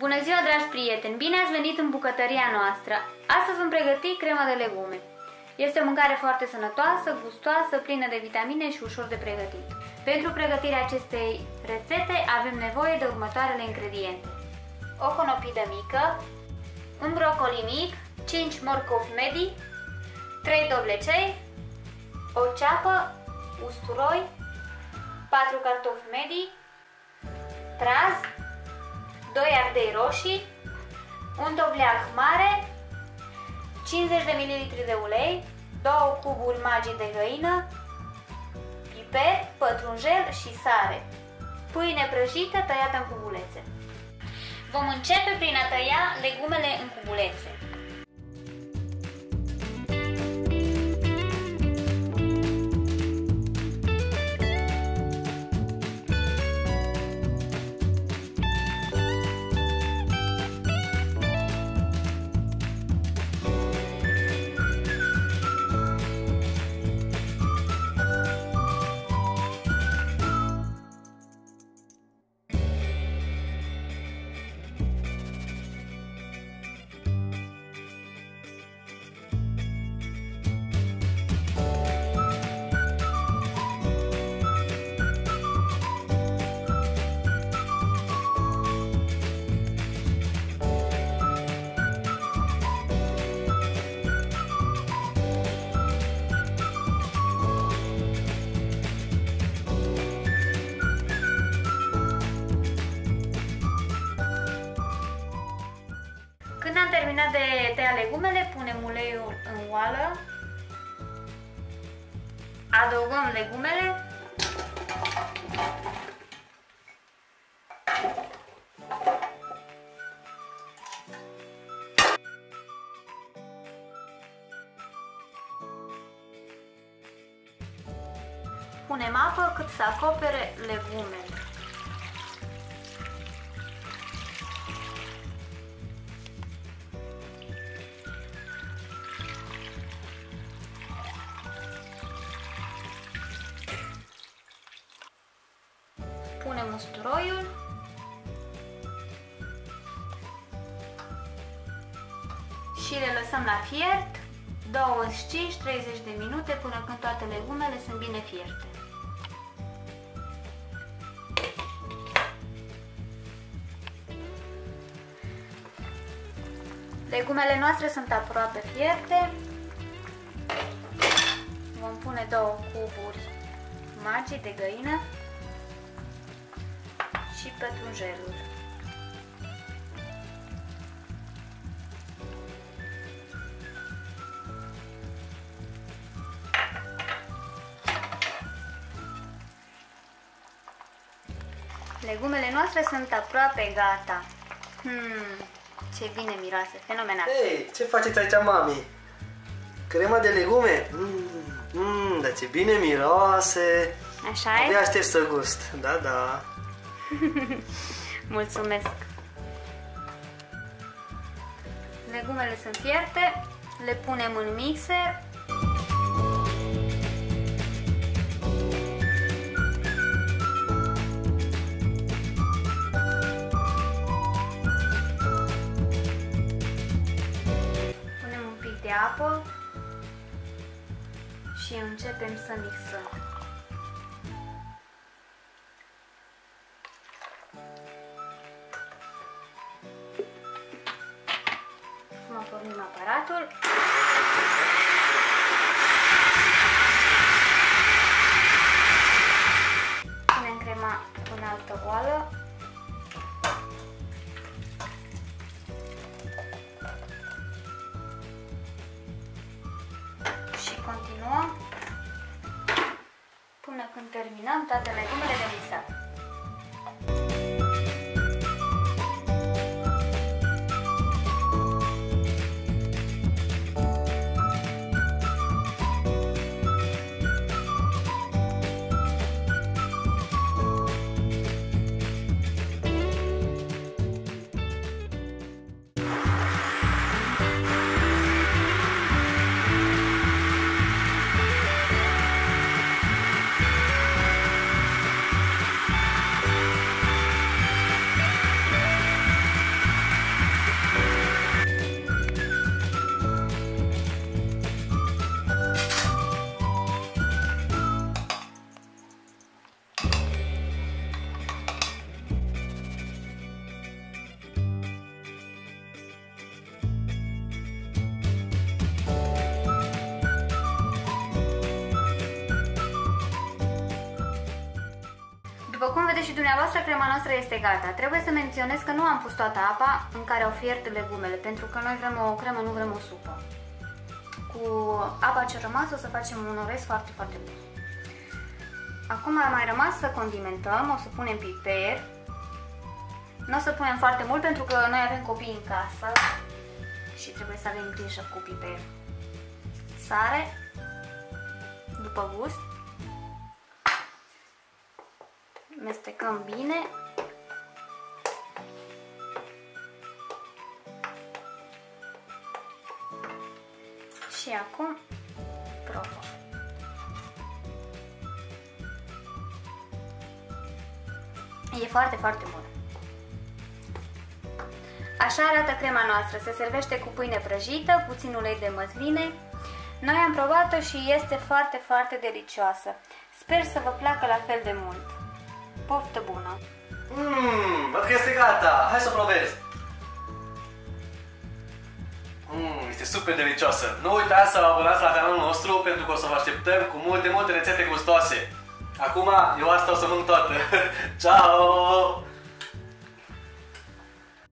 Bună ziua, dragi prieteni! Bine ați venit în bucătăria noastră! Astăzi vom pregăti crema de legume. Este o mâncare foarte sănătoasă, gustoasă, plină de vitamine și ușor de pregătit. Pentru pregătirea acestei rețete avem nevoie de următoarele ingrediente. O conopidă mică, un brocoli mic, 5 morcovi medii, 3 dovlecei, o ceapă, usturoi, 4 cartofi medii, traz, 2 ardei roșii, un dovleac mare, 50 de ml de ulei, 2 cuburi magi de găină, piper, pătrunjel și sare, pâine prăjită tăiată în cubulețe. Vom începe prin a tăia legumele în cubulețe. Când am terminat de tăiat legumele, punem uleiul în oală, adăugăm legumele, punem apă cât să acopere legumele. Usturoiul și le lăsăm la fiert 25-30 de minute până când toate legumele sunt bine fierte. Legumele noastre sunt aproape fierte. Vom pune două cuburi magi de găină și pătrunjelul. Legumele noastre sunt aproape gata. Hmm, ce bine miroase, fenomenal. Hei, ce faceți aici, mami? Crema de legume? Mmm, mm, dar ce bine miroase! Așa Abia e? aștept să gust. Da, da. Mulțumesc! Legumele sunt fierte, le punem în mixer. Punem un pic de apă și începem să mixăm. Aparatul. Punem crema în altă oală. Și continuăm până când terminăm toate legumele de și dumneavoastră, crema noastră este gata. Trebuie să menționez că nu am pus toată apa în care au fiert legumele, pentru că noi vrem o cremă, nu vrem o supă. Cu apa ce rămas o să facem un orez foarte, foarte bun. Acum a mai rămas să condimentăm, o să punem piper. Nu o să punem foarte mult pentru că noi avem copii în casă și trebuie să avem grijă cu piper. Sare, după gust. Mestecăm bine. Și acum propă. E foarte, foarte bun. Așa arată crema noastră. Se servește cu pâine prăjită, puțin ulei de măsline. Noi am provat-o și este foarte, foarte delicioasă. Sper să vă placă la fel de mult. Poftă bună! Mmm, văd că este gata. Hai să probez. Mmm, este super delicioasă. Nu uitați să vă abonați la canalul nostru pentru că o să vă așteptăm cu multe, multe rețete gustoase. Acum, eu asta o să mănânc toată. Ciao!